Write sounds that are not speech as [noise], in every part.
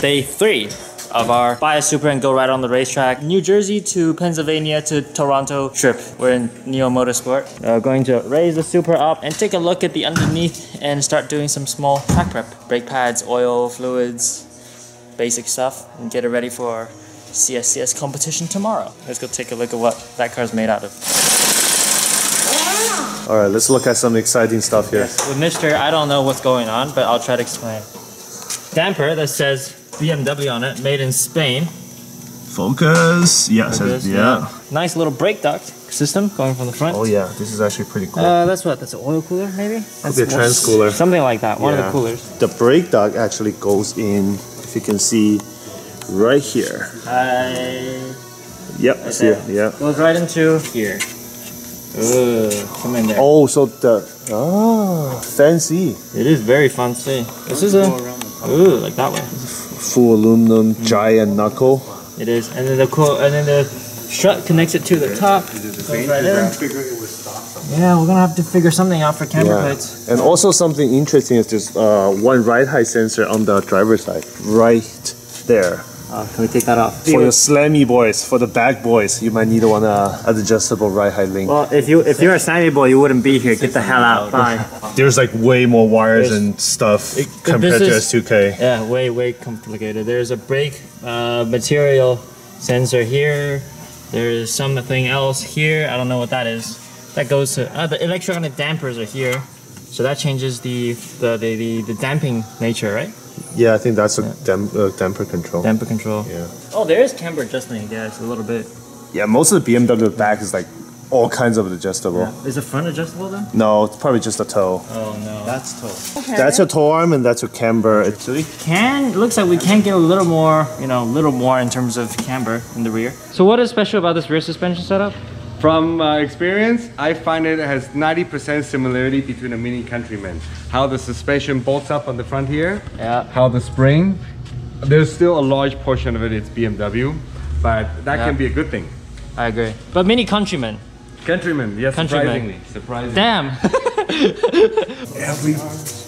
day three of our buy a Supra and go ride on the racetrack. New Jersey to Pennsylvania to Toronto trip. We're in Neo Motorsport. Uh, going to raise the Supra up and take a look at the underneath and start doing some small track prep. Brake pads, oil, fluids, basic stuff and get it ready for our CSCS competition tomorrow. Let's go take a look at what that car's made out of. All right, let's look at some exciting stuff here. With Mister, I don't know what's going on, but I'll try to explain. Damper that says BMW on it, made in Spain. Focus. Yeah, Focus, yeah. Nice little brake duct system going from the front. Oh yeah, this is actually pretty cool. Uh, that's what? That's an oil cooler, maybe? That's be a trans cooler. Something like that. One of the coolers. the brake duct actually goes in, if you can see, right here. I Yep, I see it. Yeah. goes right into here. Ooh, come in there. Oh, so the ah fancy It is very fancy. This is a ooh, like that way. Full aluminum giant knuckle. It is, and then the cool, and then the strut connects it to the top. Right. Yeah, we're gonna have to figure something out for camber Yeah. plates. And also something interesting is there's uh, one ride height sensor on the driver's side, right there. Uh, can we take that off? For the slammy boys, for the back boys, you might need one uh, adjustable ride height link. Well, if you if you're a Sammy boy, you wouldn't be here. Get the hell out. [laughs] Bye. There's like way more wires There's- and stuff It- compared to this S2K. Yeah, way way complicated. There's a brake uh, material sensor here. There's something else here. I don't know what that is. That goes to uh, the electronic dampers are here. So that changes the the, the, the, the damping nature, right? Yeah, I think that's a dam- uh, damper control. Damper control. Yeah. Oh, there is camber adjustment, I guess, a little bit. Yeah, most of the BMW back is like all kinds of adjustable. Is the front adjustable then? No, it's probably just a toe. Oh no. That's tough. That's your toe arm and that's your camber. It's Can looks like we can get a little more, you know, a little more in terms of camber in the rear. So what is special about this rear suspension setup? From uh, experience, I find it has 90% similarity between a Mini Countryman. How the suspension bolts up on the front here, Yeah. how the spring, there's still a large portion of it it's BMW, but that Yeah. can be a good thing. I agree. But Mini Countryman. Countryman, yes, Countryman. surprisingly. Surprisingly. Damn. [laughs] Every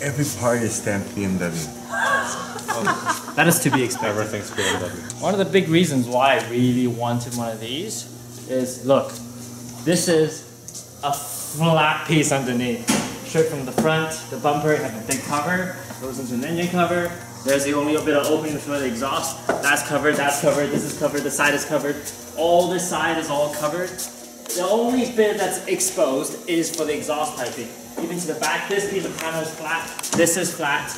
every part is stamped BMW. [laughs] that is to be expected. everything's BMW. One of the big reasons why I really wanted one of these is look, this is a flat piece underneath. Straight from the front, the bumper, you have a big cover, goes into an engine cover. There's the only bit of opening for the exhaust. That's covered, that's covered, this is covered, the side is covered. All this side is all covered. The only bit that's exposed is for the exhaust piping. Even to the back, this piece of panel is flat, this is flat,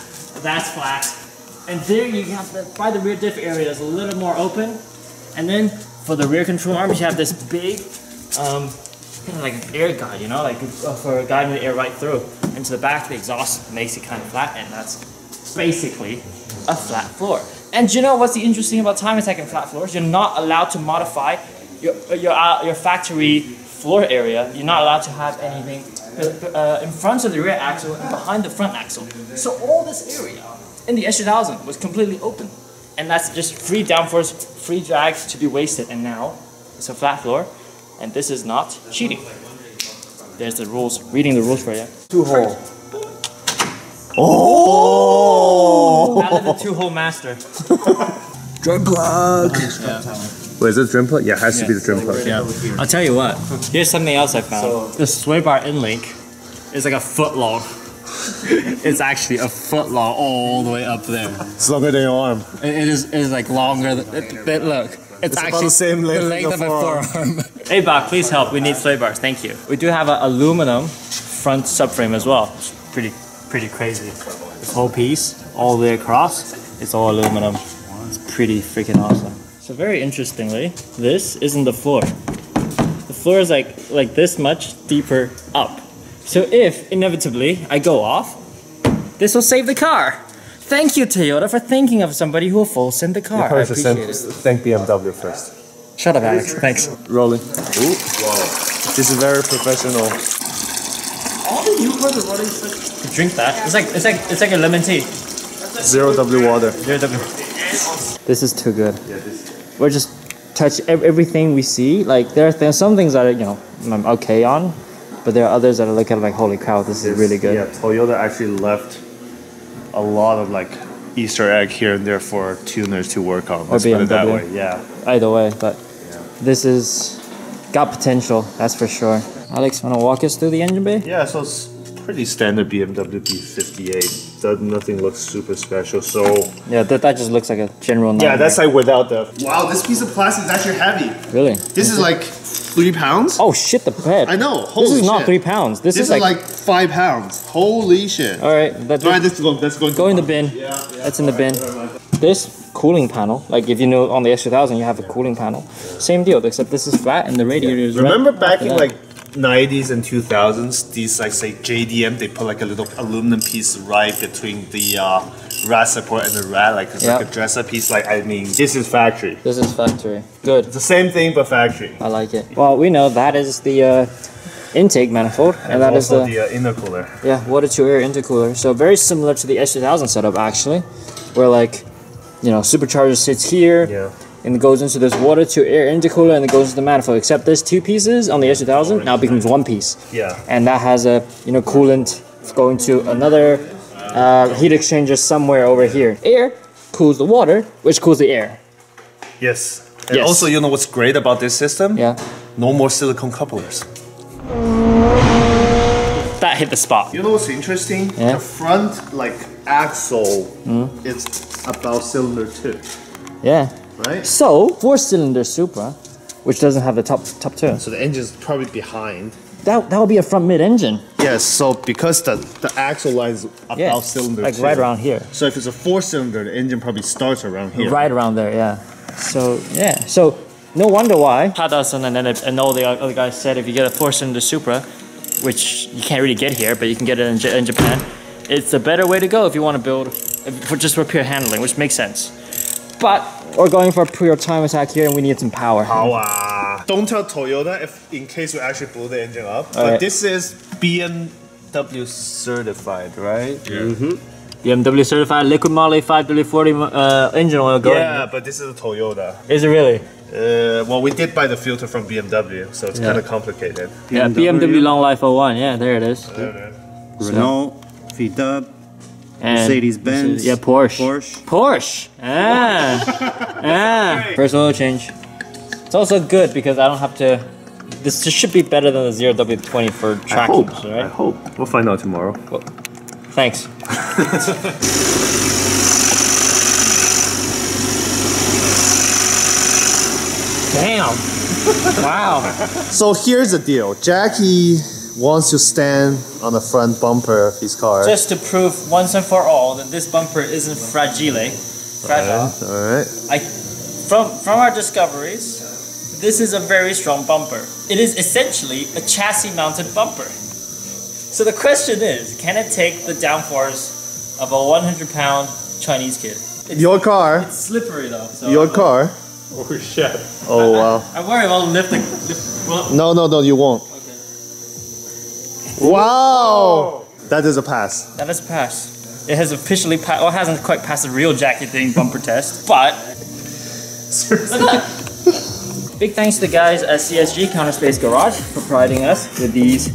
that's flat. And there you have the, by the rear diff area, is a little more open. And then for the rear control arms, you have this big, um, kind of like an air guide, you know, like uh, for guiding the air right through. And to the back, the exhaust makes it kind of flat, and that's basically a flat floor. And you know what's the interesting about time attack and flat floors? You're not allowed to modify your your uh, your factory floor area. You're not allowed to have anything uh, uh, in front of the rear axle and behind the front axle. So all this area in the S2000 was completely open, and that's just free downforce, free drag to be wasted. And now it's a flat floor, and this is not cheating. There's the rules. Reading the rules for you. Two hole. Oh! Out the two-hole master. [laughs] Drum plug. Wait, is it drum plug? Yeah, it has to be the drum plug. Yeah. I'll tell you what. Here's something else I found. the sway bar in link is like a foot long. [laughs] it's actually a foot long all the way up there. It's longer than your arm. It it is it is like longer. Than, it, it- look, it's, about actually the same length the length your of my forearm. forearm. [laughs] hey, Bach, please help. We need sway bars. Thank you. We do have an aluminum front subframe as well. It's pretty pretty crazy. This whole piece, all the way across, it's all aluminum. It's pretty freaking awesome. So very interestingly, this isn't the floor. The floor is like like this much deeper up. So if inevitably I go off, this will save the car. Thank you, Toyota, for thinking of somebody who will full send the car. I Probably should appreciate send, it. thank BMW first. Shut up, Alex. Thanks. Rolling. Ooh. This is very professional. All the new cars already drink that. It's like it's like it's like a lemon tea. Zero W water. Zero W. This is too good. We're just touch everything we see. Like there, there are some things that are, you know I'm okay on, but there are others that I look at like holy cow, this is really good. Yeah, Toyota actually left a lot of like Easter egg here and there for tuners to work on. Or Let's put it that BMW. way. Yeah. Either way, but this is got potential, that's for sure. Alex, wanna walk us through the engine bay? Yeah, so it's pretty standard BMW B58. Does nothing looks super special. So Yeah, that, that just looks like a general yeah, that's like without the. Wow, this piece of plastic is actually heavy. really. This is like three pounds. Oh shit, the bed. I know. Holy This Holy is not three pounds. This, This is like, five pounds. Holy shit. all right. that's All right, let's go. Let's go. go in the bin. yeah That's in the bin. This cooling panel, like if you know on the S2000, you have a cooling panel. Same deal, except this is flat and the radiator is. right Remember back in that. like 90s and 2000s, these like say JDM, they put like a little aluminum piece right between the uh, rat support and the rat, like it's like Yeah. a dresser piece. Like I mean, this is factory. This is factory. Good. It's the same thing but factory. I like it. Well, we know that is the uh, intake manifold, and, that is the, the, uh, intercooler. yeah water to air intercooler. So very similar to the S2000 setup actually, where like you know supercharger sits here. Yeah. And it goes into this water to air intercooler and it goes into the manifold. Except there's two pieces on the S2000 now it becomes one piece. Yeah. and that has a you know coolant going to another uh, heat exchanger somewhere over here. Air cools the water, which cools the air. Yes. And Yes. also, you know what's great about this system? Yeah, No more silicone couplers. that hit the spot. You know what's interesting? Yeah. The front like axle is about cylinder two, Yeah. right? So four-cylinder Supra, which doesn't have the top top two, So the engine's probably behind. That that would be a front mid engine. Yes, so because the, the axle lies about Yeah, cylinder like two. right around here, So if it's a four cylinder, the engine probably starts around here. right around there. Yeah. So yeah. So no wonder why Tadasan and then and all the other guys said if you get a four-cylinder Supra, which you can't really get here, but you can get it in, J- in Japan, it's a better way to go if you want to build for just for pure handling, which makes sense. But we're going for a pure time attack here, and we need some power. Power. Don't tell Toyota if in case we actually blow the engine up. but Alright. this is BMW certified, right? Yeah. BMW certified Liqui Moly 5W40 uh, engine oil going. Yeah, but this is a Toyota. Is it really? Uh, well, we did buy the filter from BMW, so it's Yeah. kind of complicated. Yeah, BMW Long Life 01. Yeah, there it is. Renault, VW, And Mercedes-Benz, Yeah, Porsche. Porsche. Porsche. Ah. [laughs] ah. First oil change. It's also good because I don't have to. This should be better than the 0W20 for tracking, I right? I hope. We'll find out tomorrow. Thanks. [laughs] Damn. wow. So here's the deal. Jackie wants to stand on the front bumper of his car. Just to prove once and for all that this bumper isn't fragile, fragile. All right. I, from from our discoveries, this is a very strong bumper. It is essentially a chassis-mounted bumper. So the question is, can it take the downforce of a 100-pound Chinese kid? Your car. It's slippery though. So Your car. Oh shit! Oh wow. I worry about lifting. Lift, well, No, no, no, you won't. okay. Wow. Oh. That is a pass. That is a pass. It has officially passed. Well, it hasn't quite passed the real Jackie thing bumper test, but. [laughs] [laughs] Big thanks to the guys at CSG Counter Space Garage for providing us with these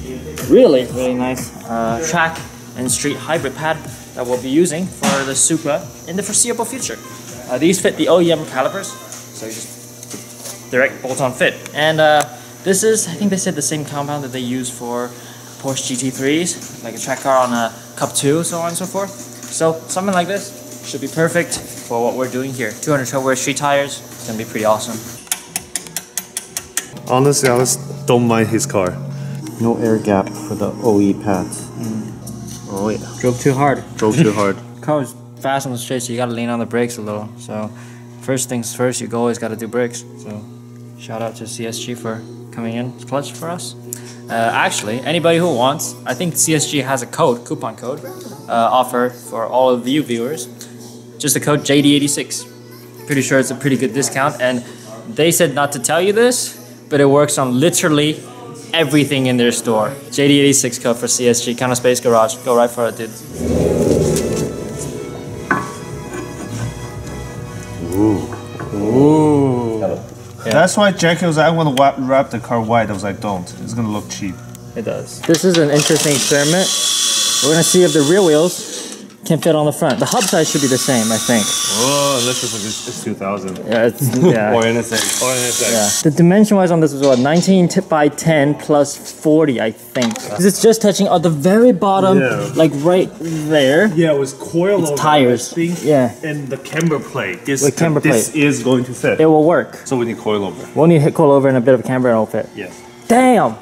really, really nice uh, track and street hybrid pad that we'll be using for the Supra in the foreseeable future. Uh, these fit the OEM calipers, so just direct bolt-on fit. And uh, this is, I think they said the same compound that they use for Porsche GT3s, like a track car on a Cup 2, so on and so forth. So something like this should be perfect for what we're doing here. 212 wear street tires, it's gonna be pretty awesome. Honestly, I just don't mind his car. No air gap for the OE pads. Oh yeah. Drove too hard. Drove too hard. [laughs] Car was fast on the straight, so you gotta lean on the brakes a little. So first things first, you always gotta do brakes. So shout out to CSG for coming in it's clutch for us. Uh, actually, anybody who wants, I think CSG has a code, coupon code, uh, offer for all of you viewers. Just the code JD86. Pretty sure it's a pretty good discount, and they said not to tell you this, but it works on literally everything in their store. JD86 code for CSG, Counter Space Garage. Go right for it, dude. Ooh. Ooh. Yeah. That's why Jackie was like, I want to wrap, wrap the car white. I was like, don't. It's gonna look cheap. It does. This is an interesting experiment. We're gonna see if the rear wheels can fit on the front. The hub size should be the same, I think. Oh, unless it's, it's, it's 2000. Yeah, it's, [laughs] yeah. Or NSX. It's like, Yeah. The dimension wise on this is what 19 by 10 plus 40, I think. 'Cause it's just touching at the very bottom, Yeah. like right there. Yeah, it was coil It's over, tires. Yeah. and the camber plate. This, camber this is going to fit. It will work. so we need coil over. We'll need hit coil over and a bit of camber and it'll fit. Yes. Damn,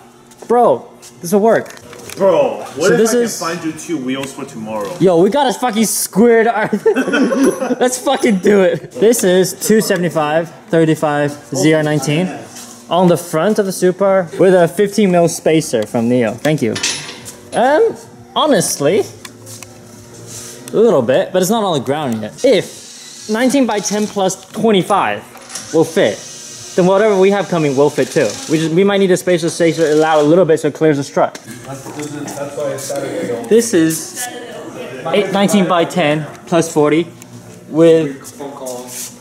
bro, this will work. Bro, what So if this I is- can find you two wheels for tomorrow? Yo, we got a fucking squared art. [laughs] Let's fucking do it. This is 275, 35, ZR19 on the front of the Supra with a 15 mil spacer from Neo. Thank you. Um, honestly, a little bit, but it's not on the ground yet. If 19 by 10 plus 25 will fit, then whatever we have coming will fit too. We just we might need a spacer spacer it out a little bit so it clears the strut. This is eight, 19 by 10 plus 40 with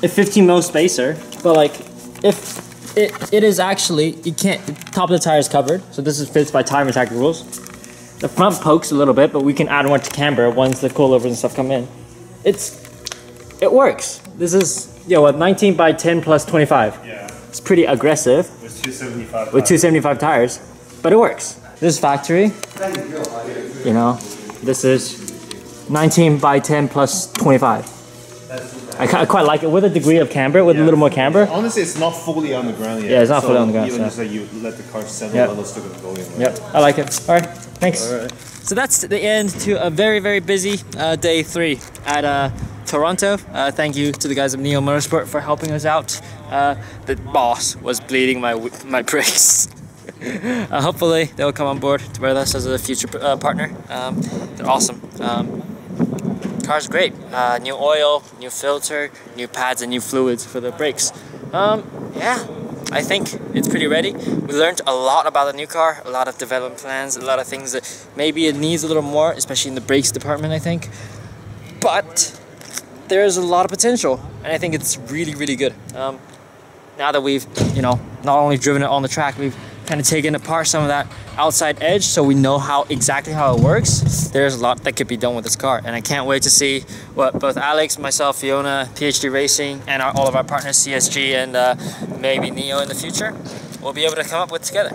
a 15 mil spacer. But like, if it, it is actually, you can't, top of the tire is covered. So this is fits by time attack rules. The front pokes a little bit, but we can add more to camber once the coilovers and stuff come in. It's, it works. This is, yo, what, 19 by 10 plus 25. Yeah, It's pretty aggressive with 275. with 275 tires, but it works. This is factory. You know, this is 19 by 10 plus 25. I, I quite like it with a degree of camber, with a little more camber. Honestly, it's not fully on the ground yet. Yeah, it's not so fully on the ground, Even so- just like you let the car settle Yep. a little, still gonna go in. Yep, I like it. All right, thanks. All right. So that's the end to a very, very busy uh, day three at uh, Toronto. Uh, thank you to the guys of Neo Motorsport for helping us out. Uh, the boss was bleeding my my [laughs] brakes. uh, hopefully they'll come on board to with us as a future uh, partner. Um, they're awesome. Um, car's great. Uh, new oil, new filter, new pads, and new fluids for the brakes. Um, yeah, I think it's pretty ready. We learned a lot about the new car, a lot of development plans, a lot of things that maybe it needs a little more, especially in the brakes department, I think. But there's a lot of potential, and I think it's really, really good. Um, now that we've, you know, not only driven it on the track, we've kind of taken apart some of that outside edge so we know how exactly how it works. There's a lot that could be done with this car, and I can't wait to see what both Alex, myself, Fiona, PhD Racing, and our, all of our partners, CSG, and uh, maybe Neo in the future, will be able to come up with together.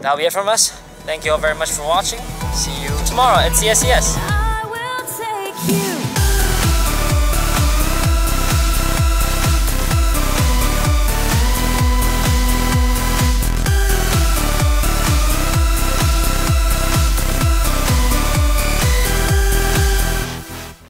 That'll be it from us. Thank you all very much for watching. See you tomorrow at CSCS.